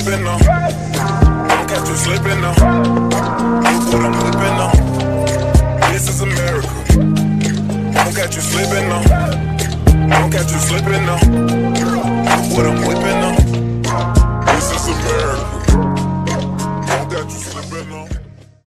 slipping now. Don't catch you slipping now. Look what I'm whipping now. This is America. Don't catch you slipping now. Don't catch you slipping now. Look what I'm whipping now. This is America. Don't catch you slipping now.